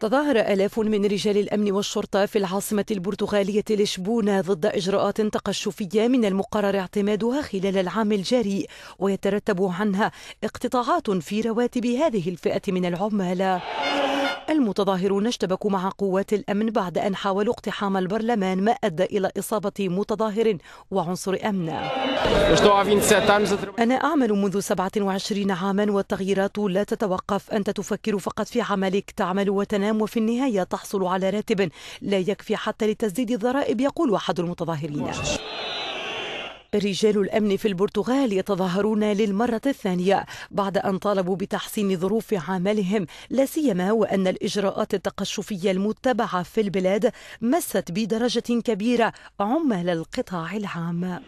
تظاهر آلاف من رجال الأمن والشرطة في العاصمة البرتغالية لشبونة ضد إجراءات تقشفية من المقرر اعتمادها خلال العام الجاري ويترتب عنها اقتطاعات في رواتب هذه الفئة من العمال. المتظاهرون اشتبكوا مع قوات الأمن بعد أن حاولوا اقتحام البرلمان ما أدى إلى إصابة متظاهر وعنصر أمن. أنا أعمل منذ 27 عاما والتغييرات لا تتوقف. أنت تفكر فقط في عملك. تعمل وتنام وفي النهاية تحصل على راتب لا يكفي حتى لتسديد الضرائب يقول أحد المتظاهرين. رجال الأمن في البرتغال يتظاهرون للمرة الثانية بعد أن طالبوا بتحسين ظروف عملهم لا سيما وأن الإجراءات التقشفية المتبعة في البلاد مست بدرجة كبيرة عمال القطاع العام.